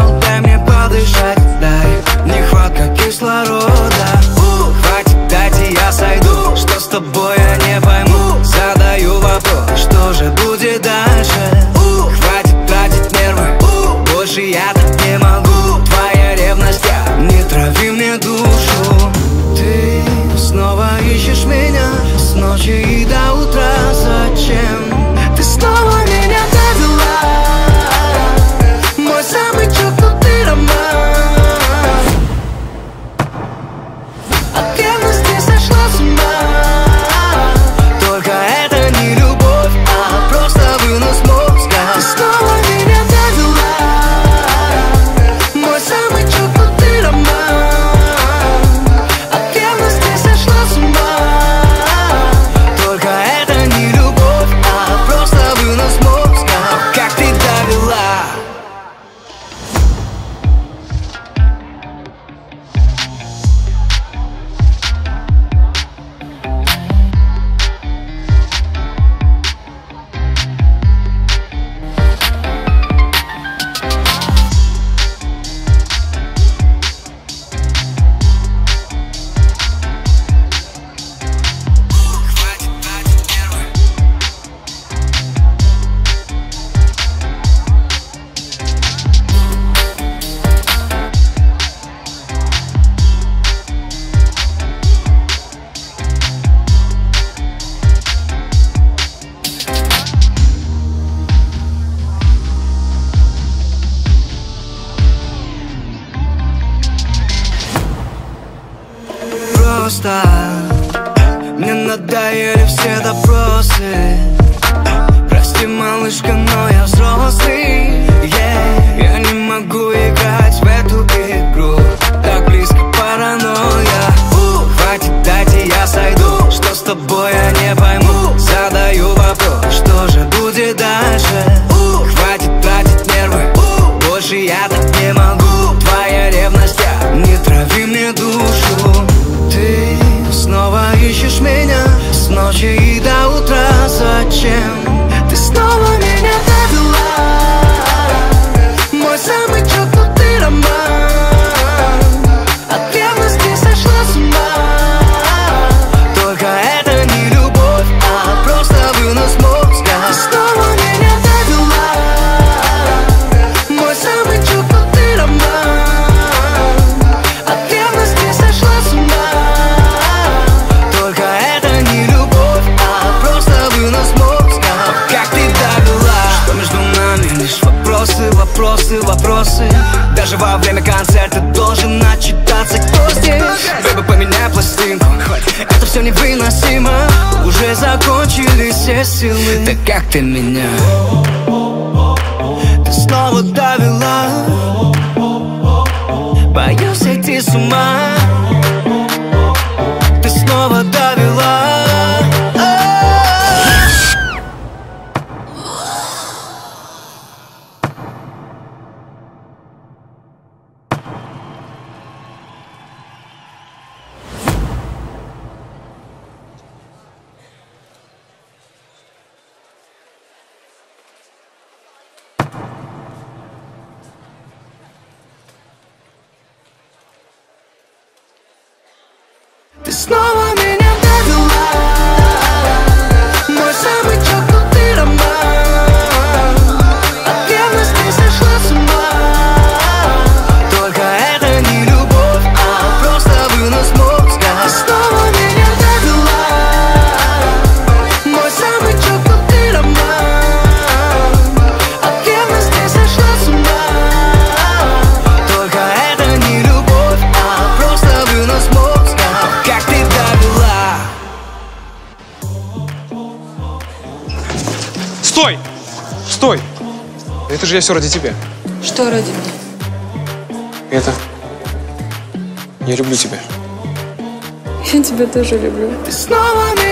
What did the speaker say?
Down, дай мне подышать, дай Нехватка кислорода. У, хватит, дайте я сойду. Что с тобой я не пойму просто. Мне надоели все допросы. Прости, малышка, но я взрослый. Yeah. Я не могу играть в эту игру. Так близко паранойя. Uh, Хватит, дайте я сойду. Что с тобой, я не пойму. Задаю вопрос, что же будет во время концерта должен начитаться. Кто здесь? Бэби, поменяй пластинку. Это все невыносимо. Уже закончились все силы. Да как ты меня? Ты снова довела Боюсь сойти с ума Ты снова Стой! Это же я все ради тебя. Что ради меня? Это... Я люблю тебя. Я тебя тоже люблю. Ты снова меня